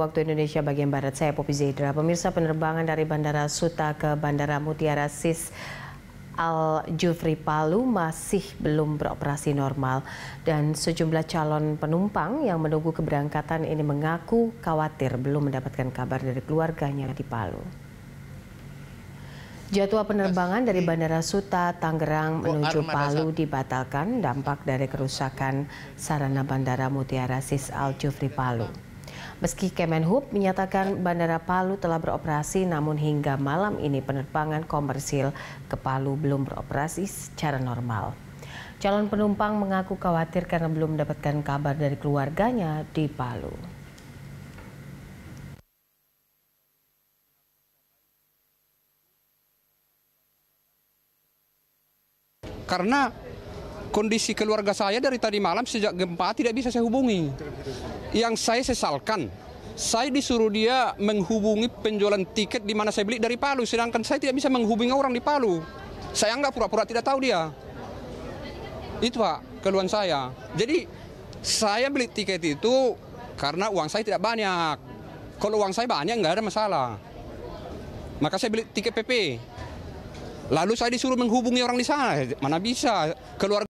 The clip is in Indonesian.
waktu Indonesia bagian Barat. Saya Popi Zaidra. Pemirsa penerbangan dari Bandara Suta ke Bandara Mutiara Sis Al Jufri Palu masih belum beroperasi normal dan sejumlah calon penumpang yang menunggu keberangkatan ini mengaku khawatir belum mendapatkan kabar dari keluarganya di Palu. Jadwal penerbangan dari Bandara Suta, Tangerang menuju Palu dibatalkan dampak dari kerusakan sarana Bandara Mutiara Sis Al Jufri Palu. Meski Kemenhub menyatakan Bandara Palu telah beroperasi, namun hingga malam ini penerbangan komersil ke Palu belum beroperasi secara normal. Calon penumpang mengaku khawatir karena belum mendapatkan kabar dari keluarganya di Palu. karena kondisi keluarga saya dari tadi malam sejak gempa tidak bisa saya hubungi. Yang saya sesalkan, saya disuruh dia menghubungi penjualan tiket di mana saya beli dari Palu, sedangkan saya tidak bisa menghubungi orang di Palu. Saya anggap pura-pura tidak tahu dia. Itu pak, keluhan saya. Jadi saya beli tiket itu karena uang saya tidak banyak. Kalau uang saya banyak nggak ada masalah. Maka saya beli tiket PP. Lalu saya disuruh menghubungi orang di sana, mana bisa keluar